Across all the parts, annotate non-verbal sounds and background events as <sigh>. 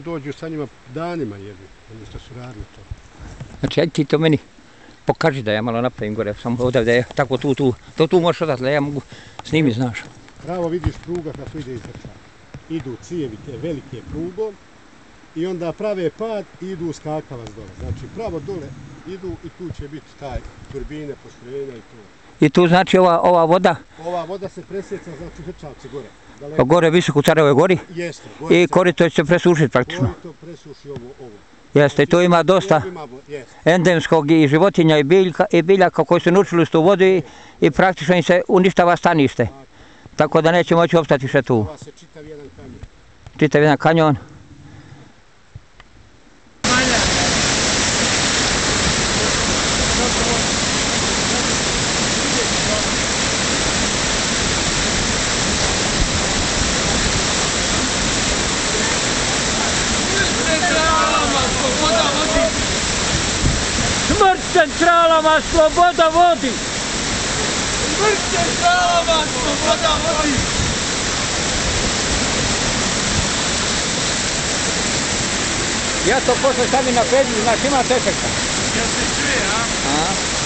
Dođu sa njima danima jebi, oni što su radili to. Znači, ajde ti to meni pokaži da ja malo napravim gore, samo je tako tu, tu, to tu možeš odati, da ja mogu snimi, znaš. Pravo vidiš pruga kako ide iz trča. Idu cijevi te velike prugom i onda prave pad i idu skakavac dole. Znači pravo dole idu i tu će biti taj turbine, postrojenja i to. I tu znači ova, ova voda, Ova voda se presjeca, znači Hrčavci gore. Pa gore visoko u Carevoj gori Jeste, gore i korito će se presušiti praktično. to presuši ovo, ovo. Jeste, i tu ima dosta endemskog i životinja i biljka i biljaka koji su naučili uz tu vodu i, i praktično im se uništava stanište. Tako da neće moći opstati više tu. Čitav jedan kanjon. Čitav jedan kanjon. Smrt centralama, sloboda vodi! Ja to posle stavim na pedlju, znači ima efekta. Ja se čuje, a?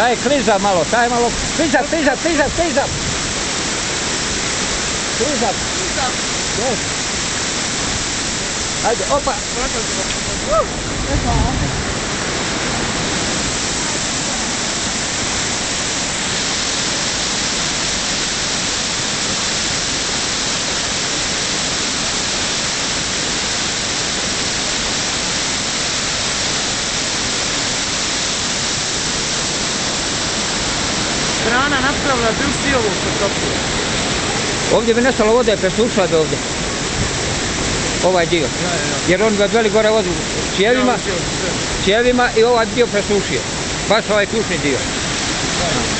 Daj kliza malo, daj malo, kliza, kliza, kliza, kliza. Kliza. Kliza. Ajde, opa. Strana napravila drug dio ovog potopio. Ovdje bi nestalo vode, presušila bi ovdje. Ovaj dio. Jer on bi odveli gore vodu cijevima, cijevima i ovaj dio presušio. Baš ovaj ključni dio. Cikulja.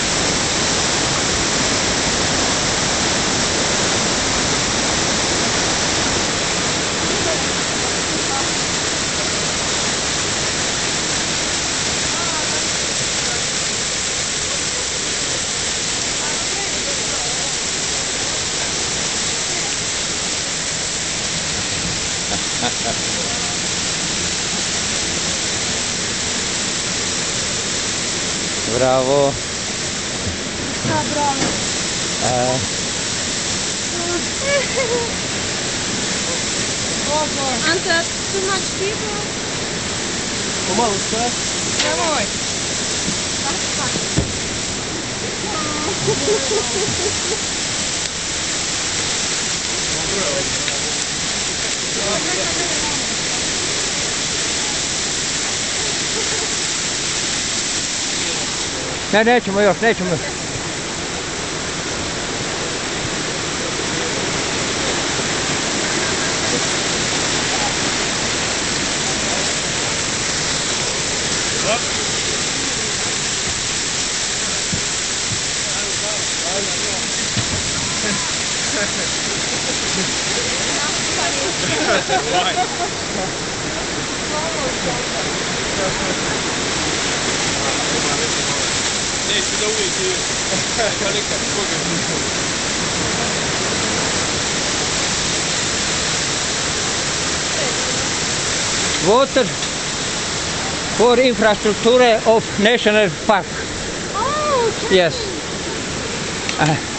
Bravo. Tá bravo. É. Over. And uh, too much people. Come on, let's go. Давай. Давай. Ne ne çumu yok ne çumu. Why? <laughs> <laughs> Water for infrastructure of national park. Oh, okay. Yes. Uh,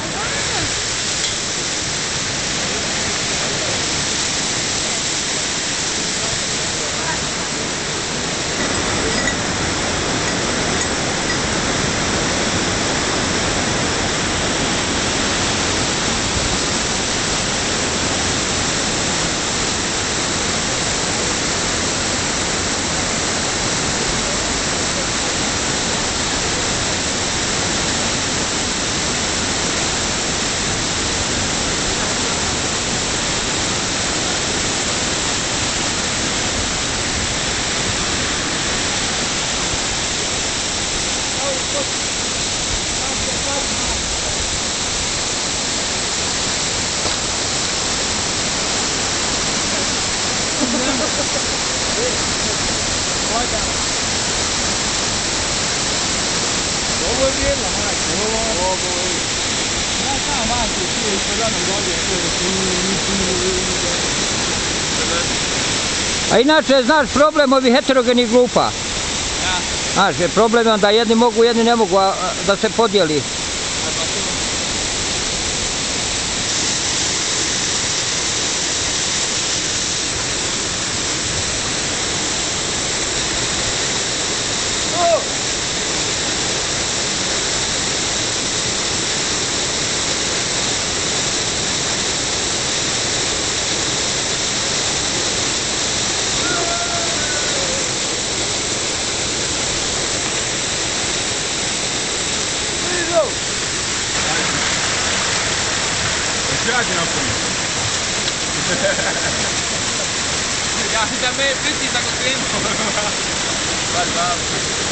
Ovo je bjedla, majke. Ovo je ovo. Ja sam mati, ti je sve dano dolje. A inače, znaš, problem ovi heterogeni glupa. Ja. Znaš, problem je onda jedni mogu, jedni ne mogu, a, da se podijeli. também precisa com o tempo. Vai, vai.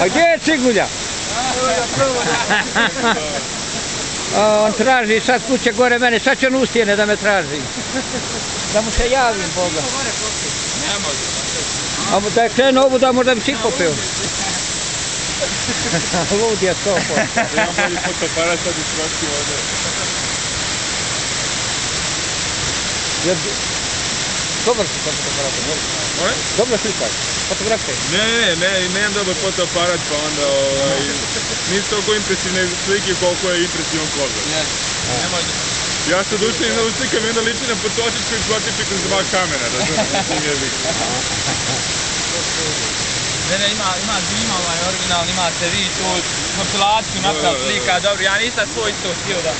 A gdje je Cigulja? <laughs> A, on traži sad kuće gore mene, sad će on ustijene da me traži. Da mu se javim, Boga. Ne može. A da je krenuo ovu da možda bi čik popio. <laughs> Lud je to. Ja bolji fotoaparat sad istrošio ovdje. Jer... Dobar si fotoaparatom, voli. Moje? Dobro slikaš, fotografije. Ne, ne, ne, nemam dobar fotoaparat, pa onda ovaj, nisu toliko impresivne slike koliko je impresivan kozar. Nemoj da... Ja se odučim da uslikam i onda liči na potočić koji protiče kroz dva kamena, razumiješ, tim jezikom. Ne, ne, ima, ima zima ovaj original, imate vi tu kompilaciju naprav da, da. slika, dobro, ja nisam svoj isto htio da...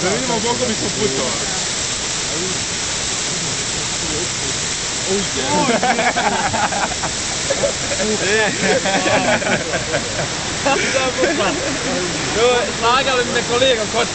Zanima koliko bi se puštao. Oh, yeah. Nu snakker du med kolleger godt.